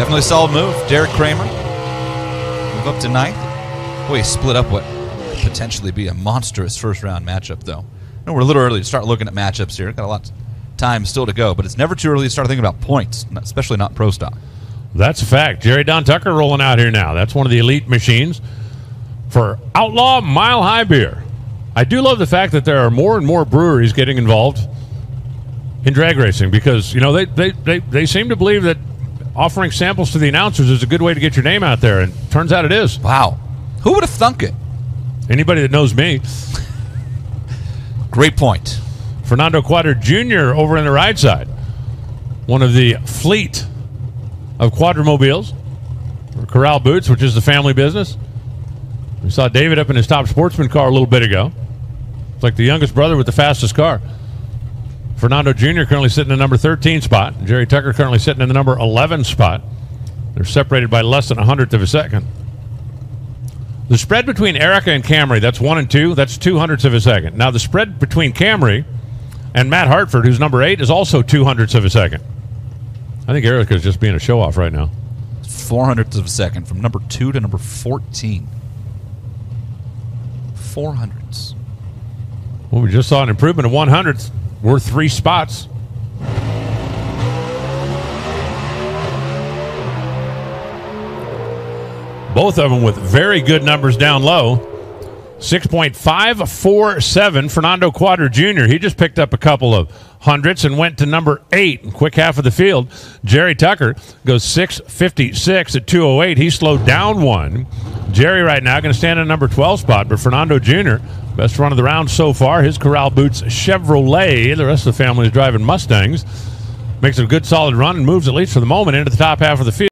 Definitely solid move. Deric Kramer. Move up to ninth. Boy, he split up what could potentially be a monstrous first round matchup, though. No, we're a little early to start looking at matchups here. Got a lot of time still to go, but it's never too early to start thinking about points, especially not pro stock. That's a fact. Jerry Don Tucker rolling out here now. That's one of the elite machines for Outlaw Mile High Beer. I do love the fact that there are more and more breweries getting involved in drag racing because, you know, they, they, they, they seem to believe that offering samples to the announcers is a good way to get your name out there, and turns out it is. Wow. Who would have thunk it? Anybody that knows me. Great point. Fernando Cuadra Jr. over in the right side. One of the fleet of quadromobiles, or Corral Boots, which is the family business. We saw David up in his top sportsman car a little bit ago. It's like the youngest brother with the fastest car. Fernando Jr. currently sitting in the number 13 spot. Jerry Tucker currently sitting in the number 11 spot. They're separated by less than a hundredth of a second. The spread between Erica and Camrie, that's one and two, that's two hundredths of a second. Now, the spread between Camrie and Matt Hartford, who's number eight, is also two hundredths of a second. I think Erica's just being a show off right now. Four hundredths of a second from number two to number 14. Four hundredths. Well, we just saw an improvement of one hundredths. We're three spots. Both of them with very good numbers down low. 6.547, Fernando Cuadra Jr. He just picked up a couple of hundredths and went to number eight, quick half of the field. Jerry Tucker goes 656 at 208. He slowed down one. Jerry right now going to stand in number 12 spot, but Fernando Jr., best run of the round so far. His Corral Boots Chevrolet. The rest of the family is driving Mustangs. Makes a good solid run and moves, at least for the moment, into the top half of the field.